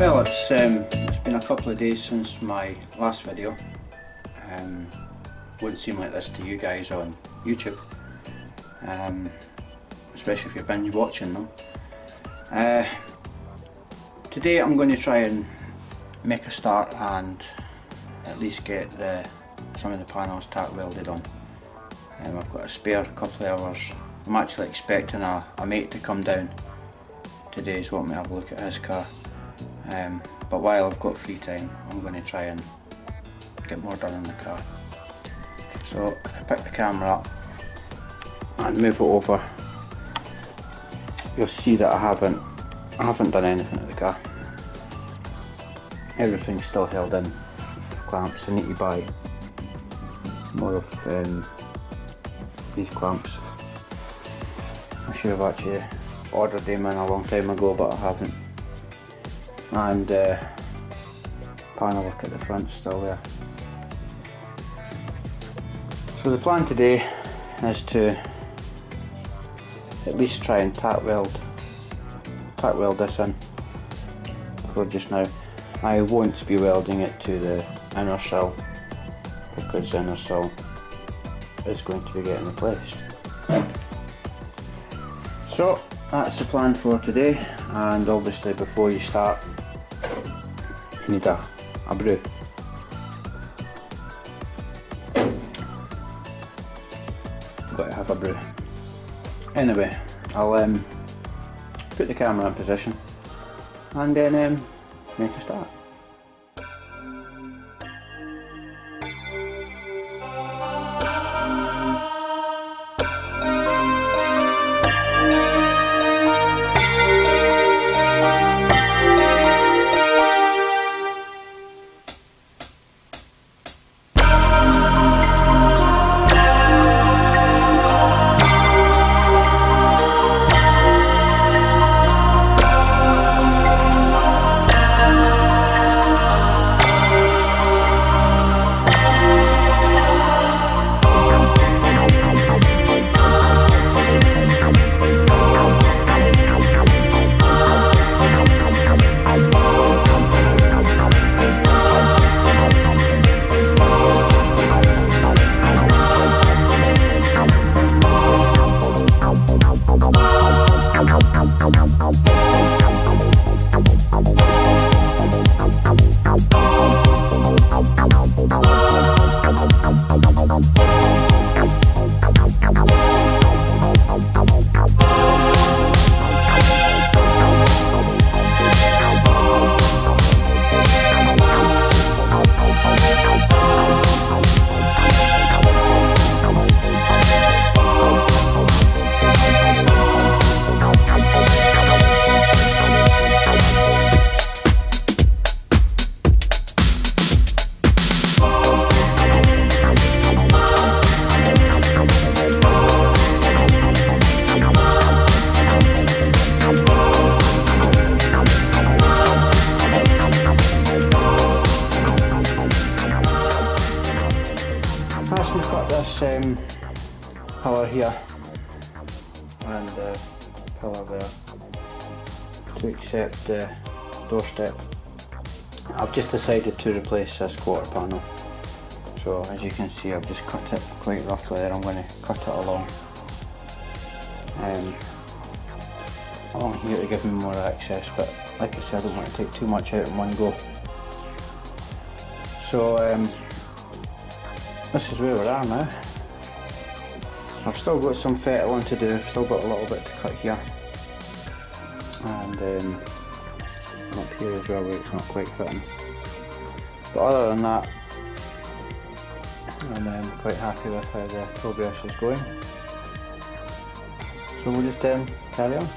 Well, it's um, it's been a couple of days since my last video. Um, wouldn't seem like this to you guys on YouTube, um, especially if you're binge watching them. Uh, today I'm going to try and make a start and at least get the, some of the panels tack welded on. Um, I've got a spare couple of hours. I'm actually expecting a, a mate to come down today so want me to have a look at his car. Um, but while I've got free time, I'm going to try and get more done in the car. So I pick the camera up and move it over, you'll see that I haven't, I haven't done anything to the car. Everything's still held in clamps. I need to buy more of um, these clamps. I should have actually ordered them in a long time ago, but I haven't and uh, panel look at the front still there. So the plan today is to at least try and tack weld tack weld this in for just now. I won't be welding it to the inner shell because the inner shell is going to be getting replaced. So that's the plan for today and obviously before you start you need a, a brew. Got to have a brew. Anyway, I'll um, put the camera in position and then um, make a start. The doorstep. I've just decided to replace this quarter panel. So as you can see I've just cut it quite roughly there, I'm going to cut it along. Um, along here to give me more access but like I said I don't want to take too much out in one go. So um, this is where we are now. I've still got some fettling to do, I've still got a little bit to cut here. Um, up here as well where it's not quite fitting. But other than that, I'm um, quite happy with how the progress is going. So we'll just um, carry on.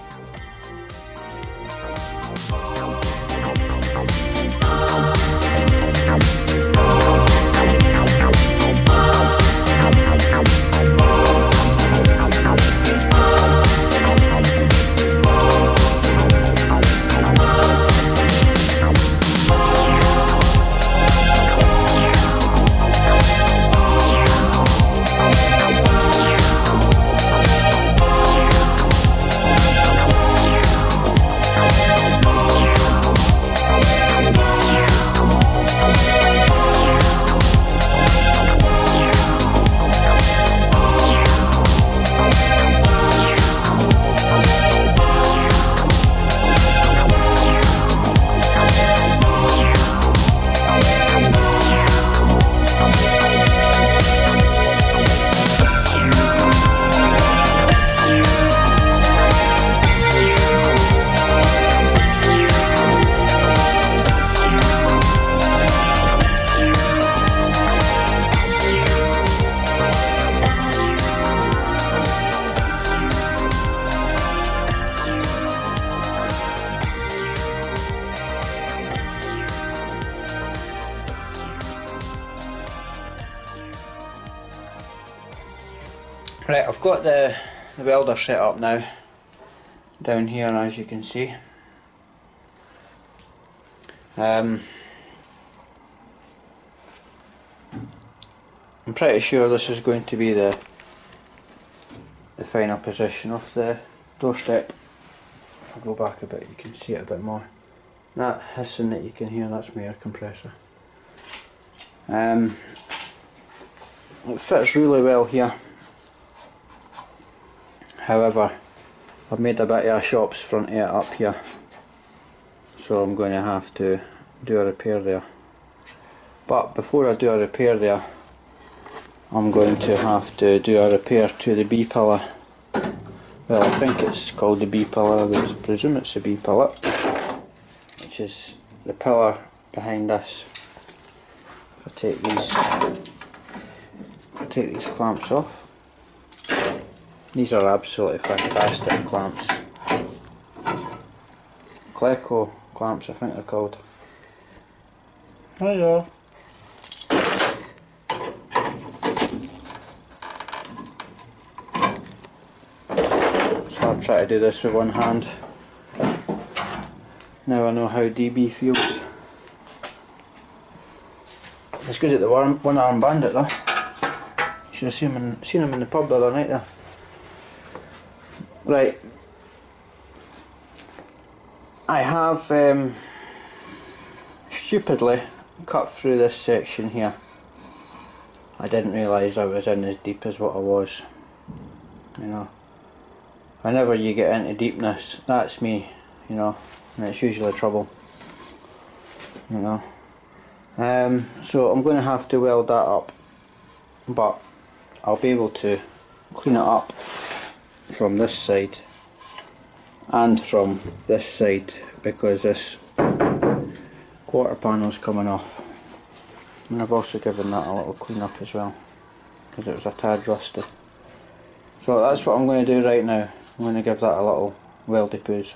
Welder set up now down here as you can see. Um, I'm pretty sure this is going to be the the final position of the doorstep. If I go back a bit you can see it a bit more. That hissing that you can hear, that's my air compressor. Um, it fits really well here. However, I've made a bit of a shop's front it up here. So I'm going to have to do a repair there. But before I do a repair there, I'm going to have to do a repair to the B pillar. Well, I think it's called the B pillar, I presume it's the B pillar, which is the pillar behind us. I take these, I take these clamps off. These are absolutely fantastic clamps. Cleco clamps, I think they're called. Hiya. So I'll try to do this with one hand. Now I know how DB feels. It's good at the one, arm bandit though. Should have seen him, in, seen him in the pub the other night there. Right. I have um, stupidly cut through this section here. I didn't realise I was in as deep as what I was. You know. Whenever you get into deepness, that's me, you know, and it's usually trouble. You know. Um, so I'm going to have to weld that up, but I'll be able to clean it up from this side and from this side because this quarter panel is coming off. And I've also given that a little clean up as well because it was a tad rusty. So that's what I'm going to do right now. I'm going to give that a little weldy poos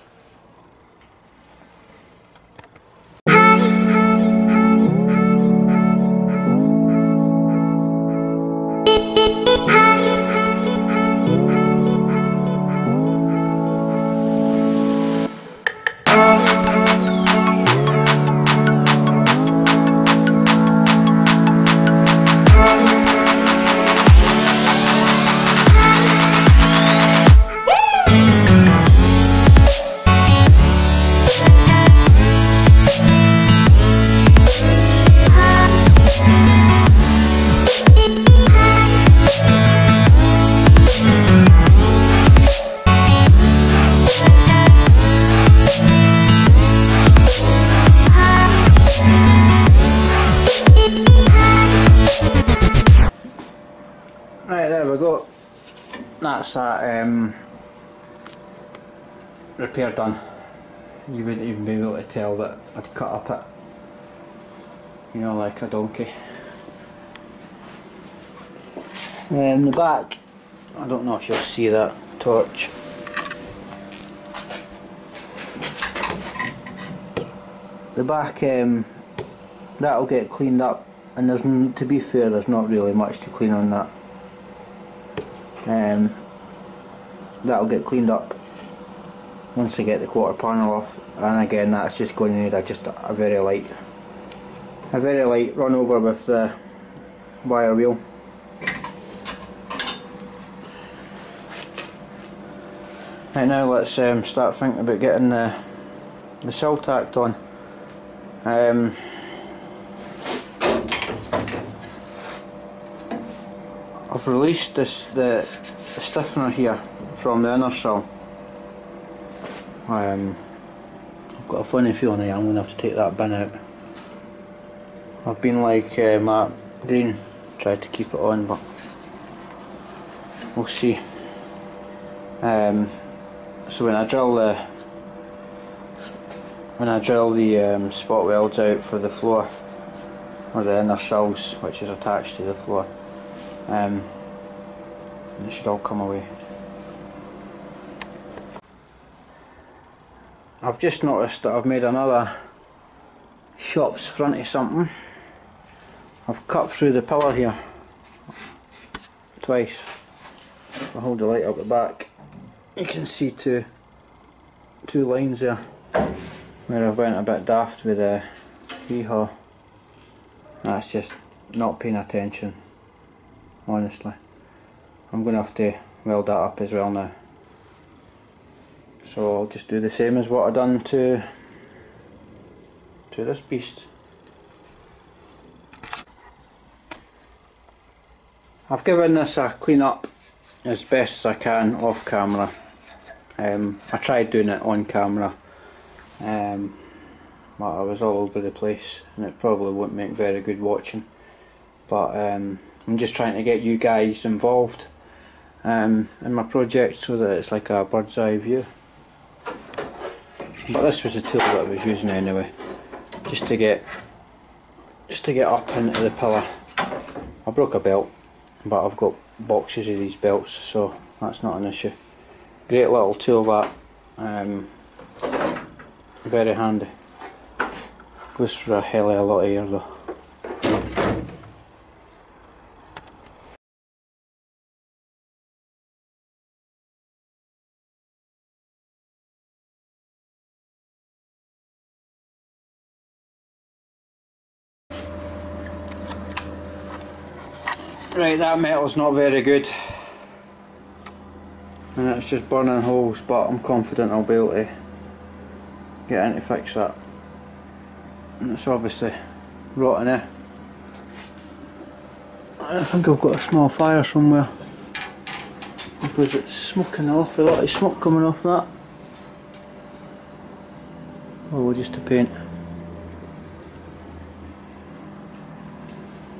repair done. You wouldn't even be able to tell that I'd cut up it, you know, like a donkey. And the back, I don't know if you'll see that torch. The back, um, that'll get cleaned up, and there's, to be fair, there's not really much to clean on that um, that'll get cleaned up once I get the quarter panel off and again that's just going to need a, just a, very light a very light run over with the wire wheel right now let's um, start thinking about getting the the sill tacked on um, I've released this the, stiffener here from the inner sill. Um, I've got a funny feeling I'm going to have to take that bin out. I've been like uh, Matt Green, tried to keep it on but we'll see. Um, so when I drill the when I drill the um, spot welds out for the floor or the inner sills which is attached to the floor um, it should all come away. I've just noticed that I've made another shop's front of something. I've cut through the pillar here twice. I hold the light up the back you can see two two lines there where I've went a bit daft with the hee-haw that's just not paying attention honestly I'm going to have to weld that up as well now so I'll just do the same as what I've done to to this beast. I've given this a clean up as best as I can off camera. Um, I tried doing it on camera um, but I was all over the place and it probably wouldn't make very good watching. But um, I'm just trying to get you guys involved um, in my project so that it's like a bird's eye view but this was a tool that I was using anyway just to get just to get up into the pillar I broke a belt but I've got boxes of these belts so that's not an issue. Great little tool that um, very handy. Goes for a hell of a lot of air though Right, that metal's not very good. And it's just burning holes, but I'm confident I'll be able to get in to fix that. And it's obviously rotting there. I think I've got a small fire somewhere. Because it's smoking off, a lot of smoke coming off that. Oh, just the paint.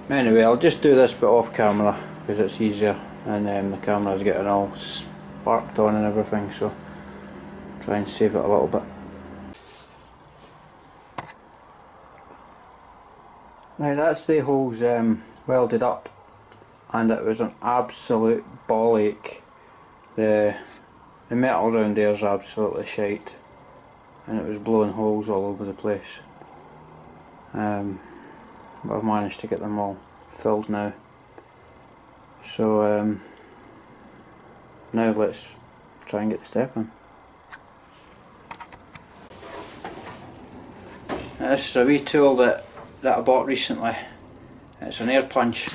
Anyway, I'll just do this bit off camera because it's easier and um, the camera's getting all sparked on and everything so try and save it a little bit. Now that's the holes um, welded up and it was an absolute ball ache. The, the metal around there is absolutely shite and it was blowing holes all over the place. Um, but I've managed to get them all filled now. So um, now let's try and get the step in. Now this is a wee tool that, that I bought recently. It's an air punch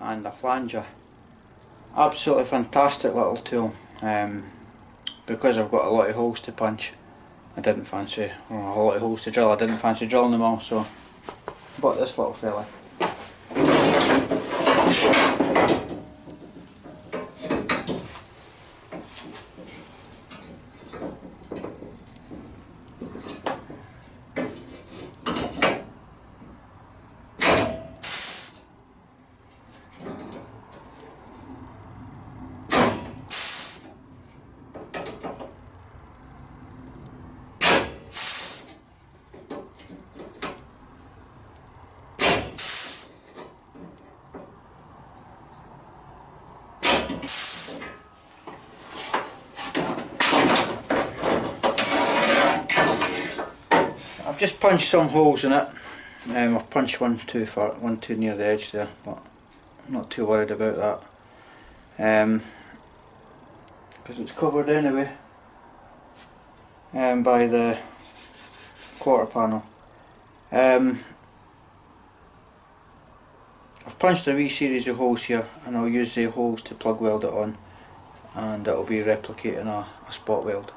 and a flanger. Absolutely fantastic little tool um, because I've got a lot of holes to punch. I didn't fancy, a lot of holes to drill, I didn't fancy drilling them all so bought this little fella. Just punched some holes in it. Um, I've punched one too far, one too near the edge there, but I'm not too worried about that. Um, because it's covered anyway um, by the quarter panel. Um, I've punched a wee series of holes here and I'll use the holes to plug weld it on and it'll be replicating a, a spot weld.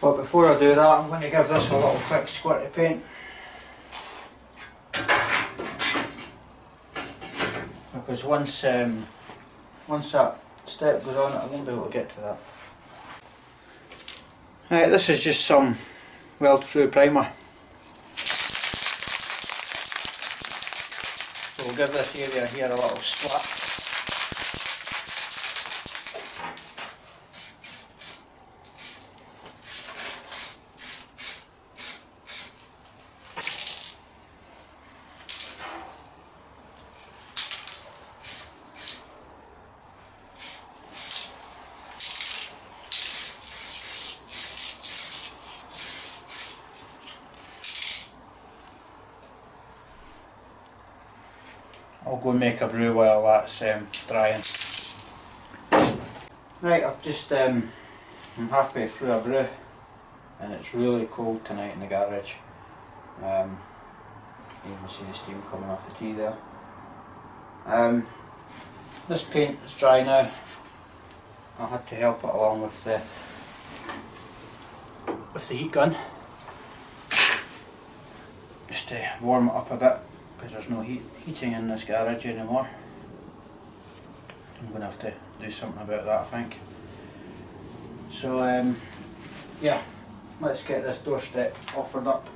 But before I do that I'm going to give this a little quick squirt of paint. Because once um, once that step goes on I won't be able to get to that. Right, this is just some weld through primer. So we'll give this area here a little split. I'll go and make a brew while that's um, drying. Right, I've just, um, I'm halfway through a brew and it's really cold tonight in the garage. Um, you can see the steam coming off the tea there. Um, this paint is dry now. I had to help it along with the with the heat gun just to warm it up a bit because there's no heat, heating in this garage anymore. I'm going to have to do something about that I think. So um, yeah, let's get this doorstep offered up.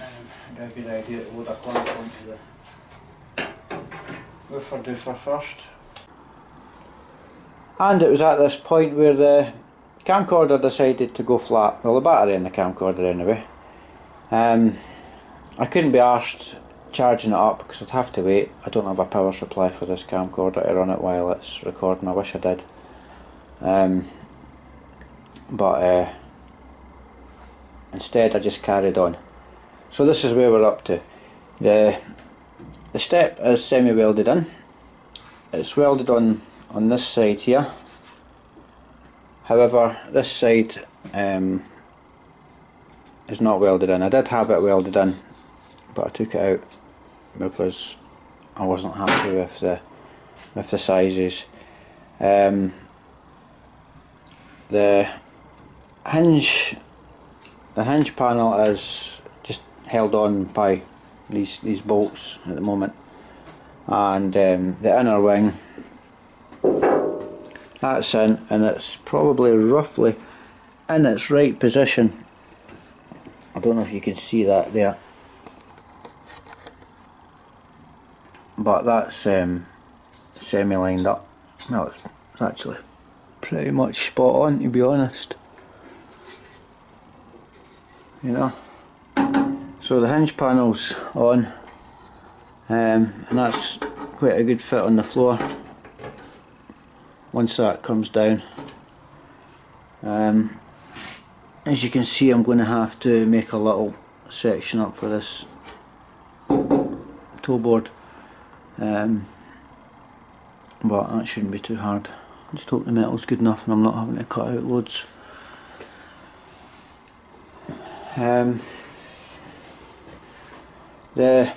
Um, a good idea to load a clamp onto the woofer doofer first. And it was at this point where the camcorder decided to go flat, well the battery in the camcorder anyway. Um, I couldn't be arsed charging it up because I'd have to wait. I don't have a power supply for this camcorder to run it while it's recording, I wish I did. Um, but uh, instead I just carried on. So this is where we're up to. The, the step is semi-welded in. It's welded on, on this side here However, this side um, is not welded in. I did have it welded in, but I took it out because I wasn't happy with the with the sizes. Um, the hinge, the hinge panel is just held on by these these bolts at the moment, and um, the inner wing that's in and it's probably roughly in its right position. I don't know if you can see that there. But that's um, semi lined up. Well it's, it's actually pretty much spot on to be honest. You know? So the hinge panel's on um, and that's quite a good fit on the floor once that comes down. Um, as you can see I'm going to have to make a little section up for this toe board. Um, but that shouldn't be too hard. I just hope the metal's good enough and I'm not having to cut out loads. Um, the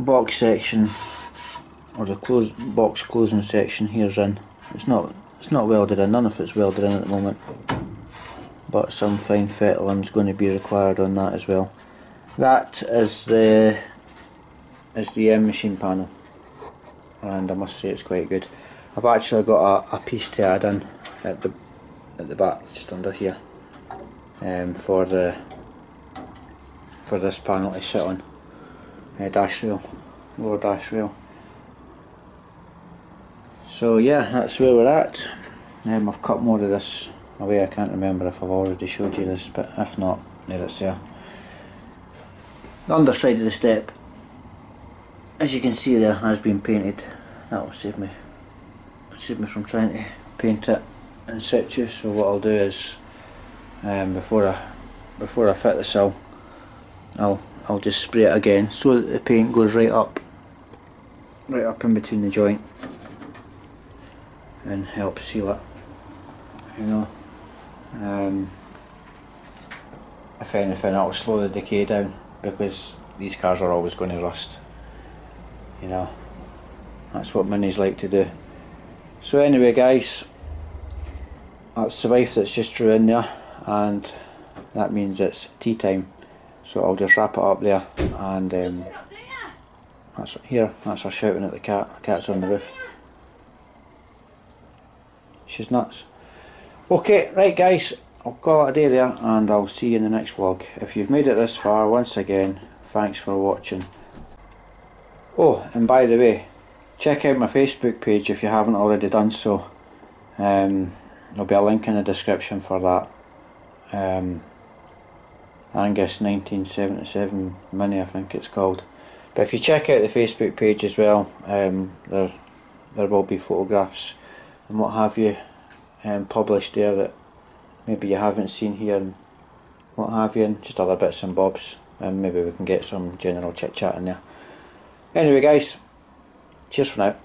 box section or the close, box closing section here's in. It's not it's not welded in, none of it's welded in at the moment. But some fine fettling is going to be required on that as well. That is the is the M machine panel and I must say it's quite good. I've actually got a, a piece to add in at the at the back just under here um, for the for this panel to sit on a dash rail, lower dash rail. So yeah, that's where we're at. Um, I've cut more of this away, I can't remember if I've already showed you this, but if not, there it's there. The underside of the step, as you can see there, has been painted. That will save me, save me from trying to paint it in situ. So what I'll do is, um, before I before I fit the sill, I'll I'll just spray it again so that the paint goes right up, right up in between the joint and help seal it you know. Um, if anything it'll slow the decay down because these cars are always going to rust you know. That's what minis like to do. So anyway guys that's the wife that's just drew in there and that means it's tea time. So I'll just wrap it up there and um, that's here that's her shouting at the cat the cat's on the roof She's nuts. Okay, right guys, I'll call it a day there and I'll see you in the next vlog. If you've made it this far, once again, thanks for watching. Oh, and by the way, check out my Facebook page if you haven't already done so. Um, there'll be a link in the description for that. Um, Angus 1977 Mini I think it's called. But if you check out the Facebook page as well, um, there there will be photographs and what have you um, published there that maybe you haven't seen here and what have you, and just other bits and bobs, and maybe we can get some general chit chat in there. Anyway, guys, cheers for now.